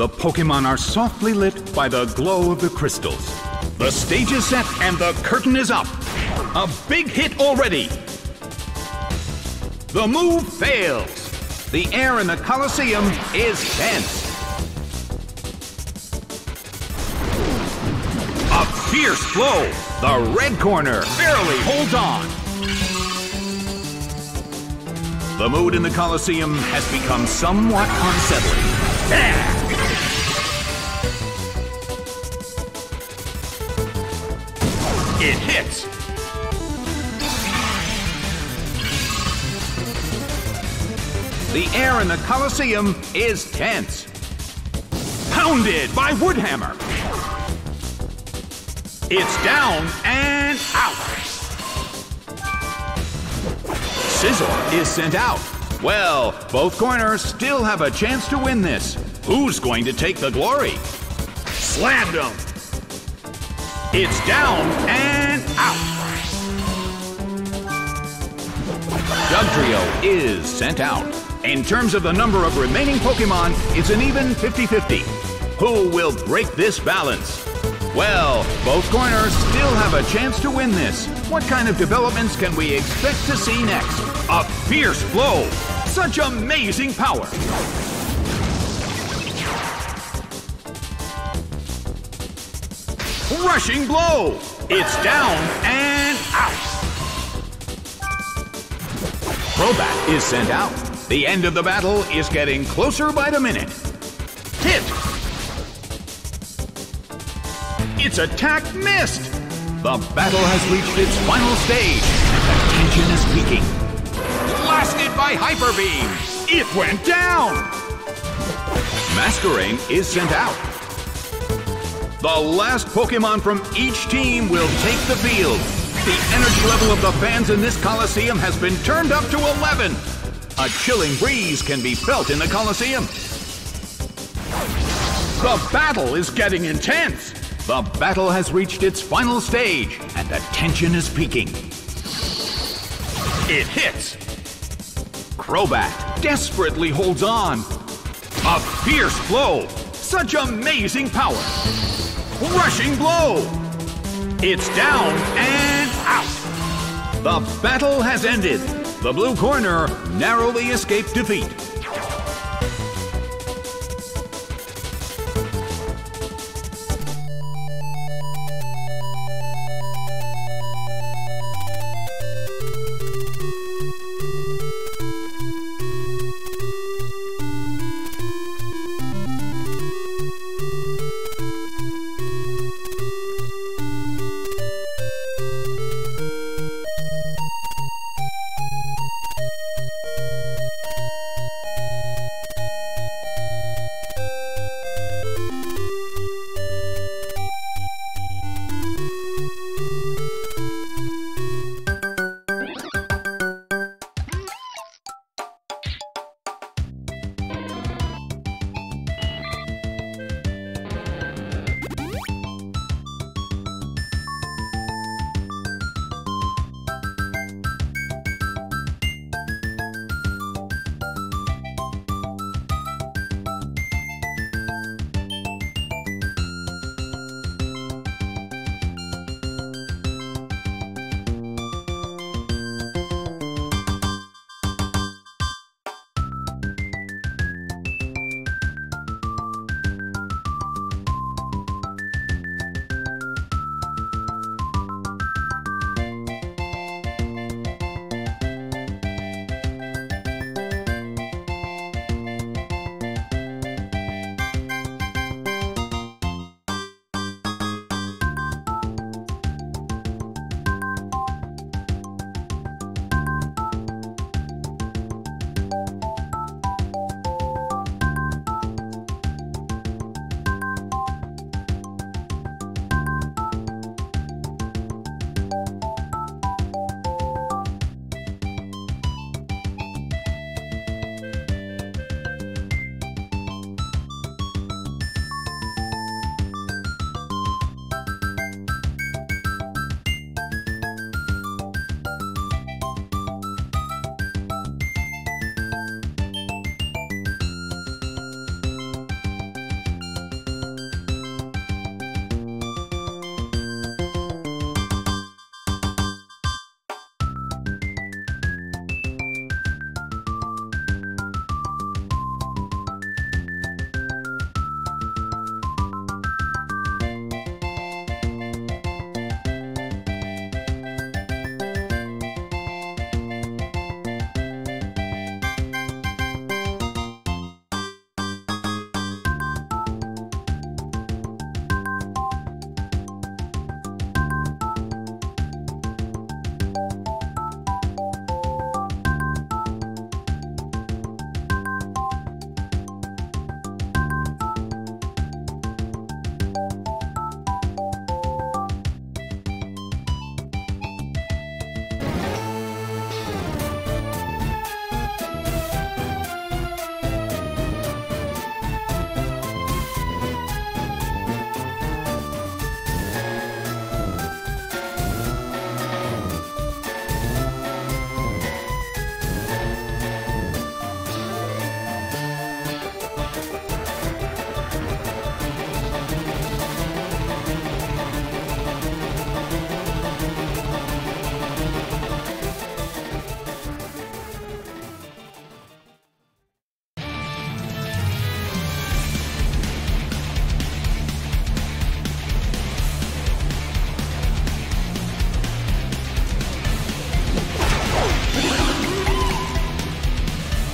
The Pokemon are softly lit by the glow of the crystals. The stage is set and the curtain is up. A big hit already. The move fails. The air in the Colosseum is tense. A fierce blow. The red corner barely holds on. The mood in the Colosseum has become somewhat unsettling. It hits. The air in the Colosseum is tense. Pounded by Wood Hammer. It's down and out. Scizor is sent out. Well, both corners still have a chance to win this. Who's going to take the glory? Slammed him. It's down and out. Dugtrio is sent out. In terms of the number of remaining Pokemon, it's an even 50-50. Who will break this balance? Well, both corners still have a chance to win this. What kind of developments can we expect to see next? A fierce blow! Such amazing power! Rushing blow! It's down and out! Crobat is sent out. The end of the battle is getting closer by the minute. Hit! Its attack missed! The battle has reached its final stage, the tension is peaking. Blasted by Hyper Beam! It went down! Masquerain is sent out. The last Pokemon from each team will take the field. The energy level of the fans in this Coliseum has been turned up to 11. A chilling breeze can be felt in the Coliseum. The battle is getting intense. The battle has reached its final stage, and the tension is peaking. It hits. Crobat desperately holds on. A fierce blow. Such amazing power. Rushing blow. It's down and out. The battle has ended. The blue corner narrowly escaped defeat.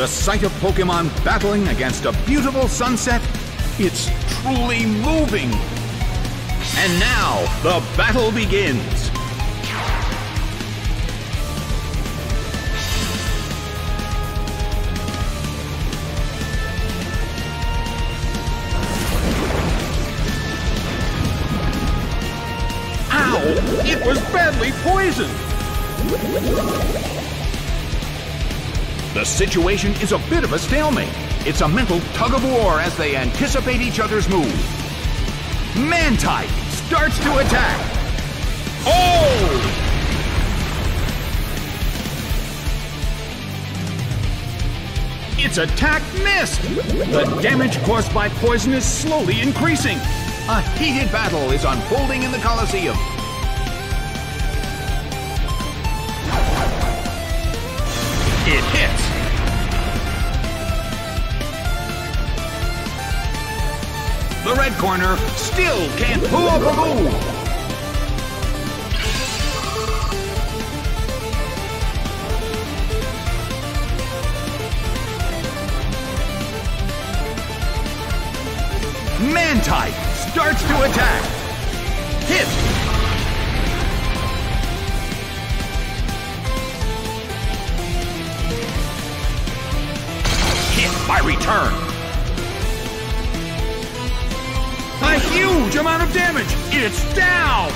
The sight of Pokemon battling against a beautiful sunset, it's truly moving. And now, the battle begins. How? It was badly poisoned! The situation is a bit of a stalemate. It's a mental tug of war as they anticipate each other's move. Mantyke starts to attack. Oh! Its attack missed! The damage caused by poison is slowly increasing. A heated battle is unfolding in the Colosseum. It hits. The red corner still can't pull off a move. Mantyke starts to attack. Hit. By return. A huge amount of damage. It's down.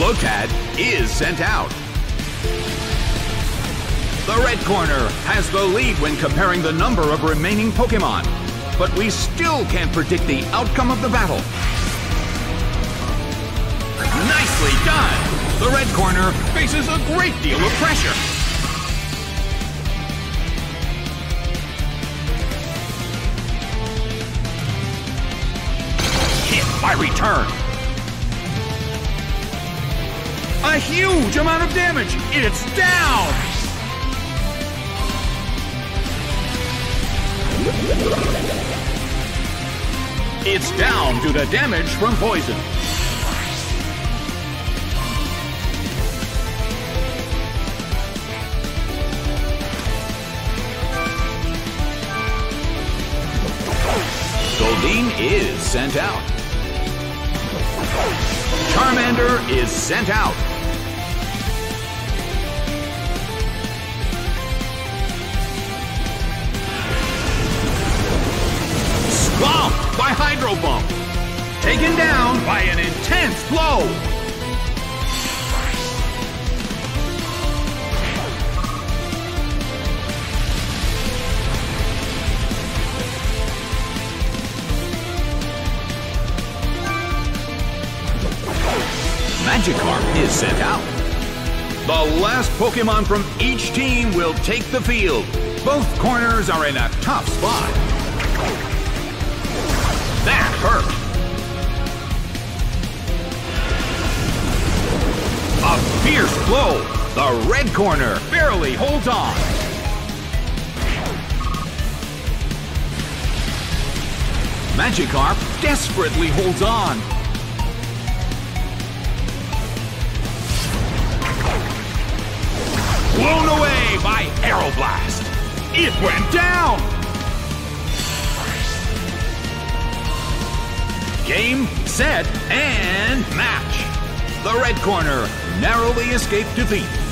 Lotad is sent out. The red corner has the lead when comparing the number of remaining Pokemon, but we still can't predict the outcome of the battle. Nicely done! The red corner faces a great deal of pressure. Hit by return. A huge amount of damage! It's down! It's down due to damage from poison. Goldeen is sent out. Charmander is sent out. Swamped by Hydro Pump. Taken down by an intense blow. Magikarp is sent out. The last Pokemon from each team will take the field. Both corners are in a tough spot. That hurt. A fierce blow. The red corner barely holds on. Magikarp desperately holds on. Blown away by Aeroblast. It went down. Game, set, and match. The red corner narrowly escaped defeat.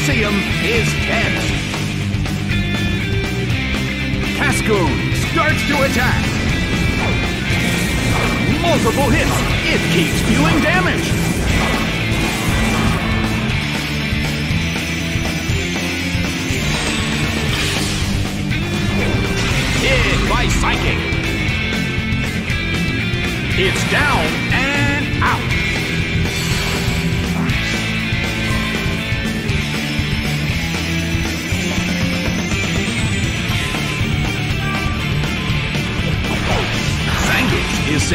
Coliseum is tense. Cascoon starts to attack. Multiple hits. It keeps dealing damage. Hit by Psychic. It's down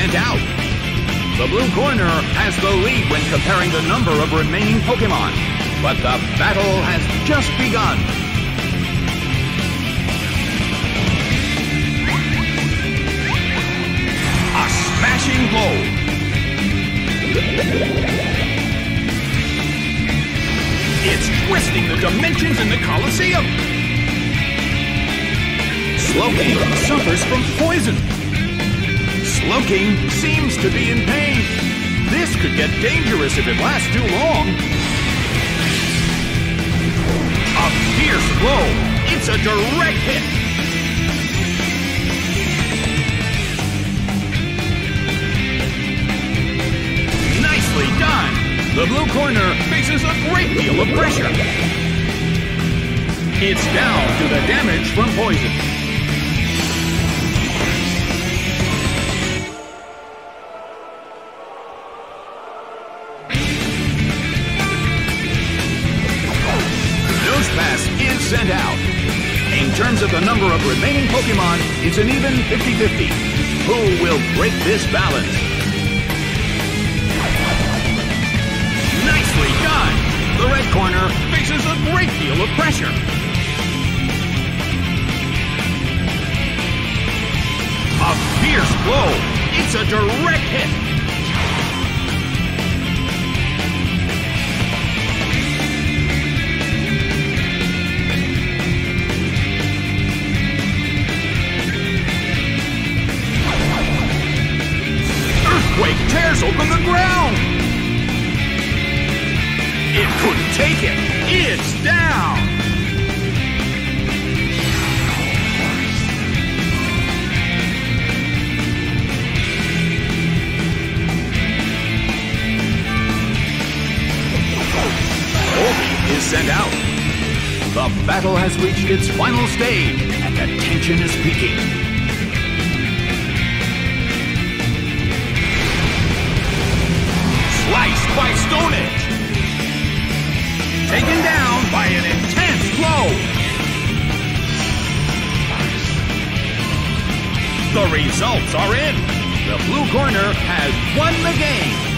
sent out. The blue corner has the lead when comparing the number of remaining Pokemon. But the battle has just begun. A smashing blow. It's twisting the dimensions in the Colosseum. Slowking suffers from poison. Slowking seems to be in pain. This could get dangerous if it lasts too long. A fierce blow. It's a direct hit. Nicely done. The blue corner faces a great deal of pressure. It's down to the damage from poison. Remaining Pokemon, it's an even 50-50. Who will break this balance? Nicely done! The red corner faces a great deal of pressure. A fierce blow. It's a direct hit. Earthquake tears open the ground. It couldn't take it. It's down. Obi is sent out. The battle has reached its final stage, and the tension is peaking. The results are in. The blue corner has won the game.